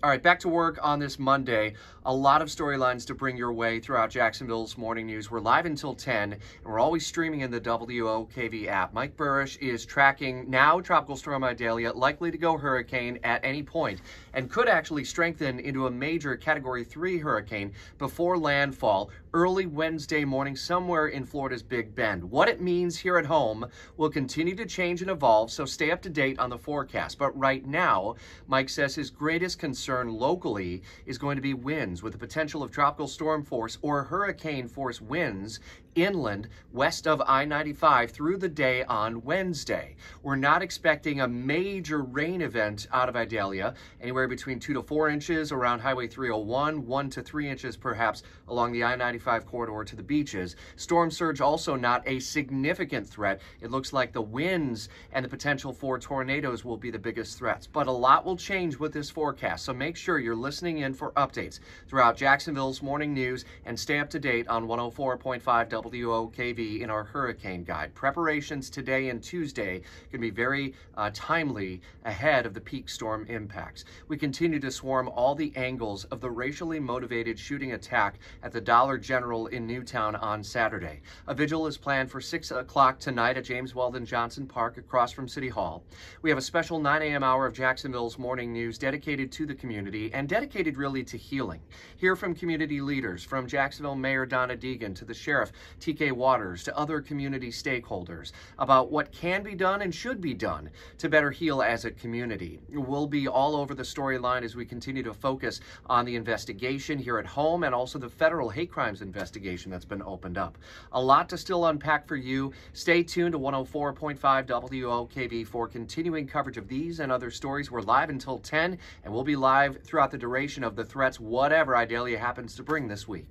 All right, back to work on this Monday. A lot of storylines to bring your way throughout Jacksonville's morning news. We're live until 10, and we're always streaming in the WOKV app. Mike Buresh is tracking now Tropical Storm Idalia, likely to go hurricane at any point, and could actually strengthen into a major Category 3 hurricane before landfall early Wednesday morning somewhere in Florida's Big Bend. What it means here at home will continue to change and evolve, so stay up to date on the forecast. But right now, Mike says his greatest concern concern locally is going to be winds. With the potential of tropical storm force or hurricane force winds inland west of I 95 through the day on Wednesday. We're not expecting a major rain event out of Idalia, anywhere between 2 to 4 inches around Highway 301, 1 to 3 inches perhaps along the I 95 corridor to the beaches. Storm surge also not a significant threat. It looks like the winds and the potential for tornadoes will be the biggest threats, but a lot will change with this forecast. So make sure you're listening in for updates throughout Jacksonville's morning news and stay up to date on 104.5 WOKV in our hurricane guide. Preparations today and Tuesday can be very uh, timely ahead of the peak storm impacts. We continue to swarm all the angles of the racially motivated shooting attack at the Dollar General in Newtown on Saturday. A vigil is planned for 6 o'clock tonight at James Weldon Johnson Park across from City Hall. We have a special 9 a.m. hour of Jacksonville's morning news dedicated to the community community and dedicated really to healing. Hear from community leaders, from Jacksonville Mayor Donna Deegan to the Sheriff TK Waters to other community stakeholders about what can be done and should be done to better heal as a community. We'll be all over the storyline as we continue to focus on the investigation here at home and also the federal hate crimes investigation that's been opened up. A lot to still unpack for you. Stay tuned to 104.5 WOKV for continuing coverage of these and other stories. We're live until 10 and we'll be live throughout the duration of the threats, whatever Idalia happens to bring this week.